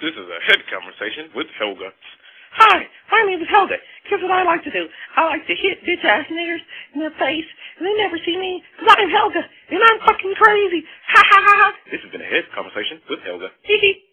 This is a head conversation with Helga. Hi, my name is Helga. Guess what I like to do? I like to hit bitch ass niggers in the face, and they never see me, because I'm Helga, and I'm fucking crazy. Ha ha ha ha. This has been a head conversation with Helga. Hee hee.